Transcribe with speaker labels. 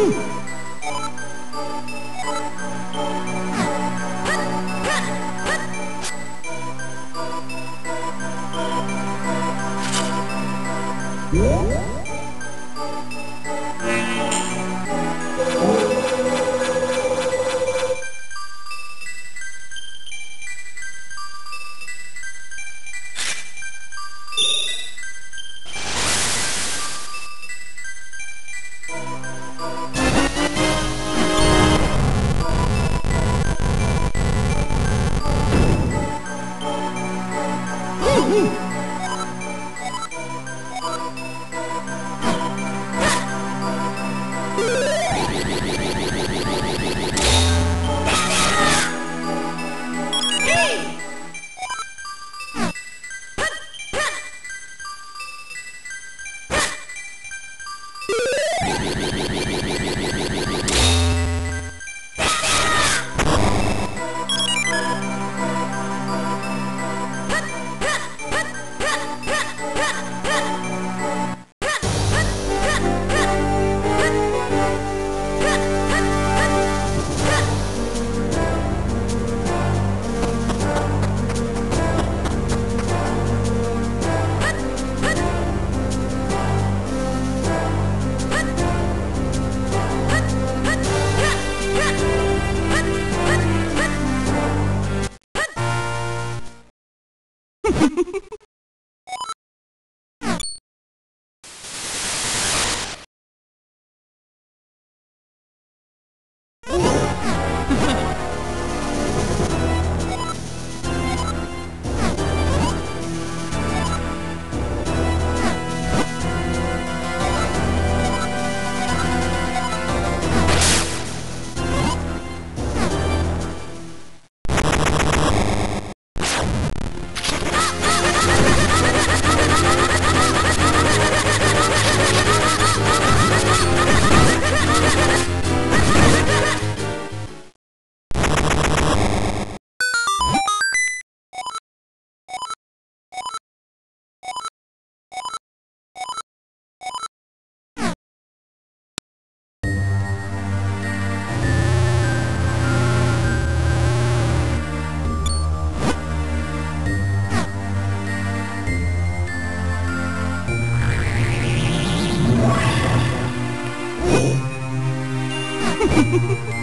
Speaker 1: Woo! Ha ha ha!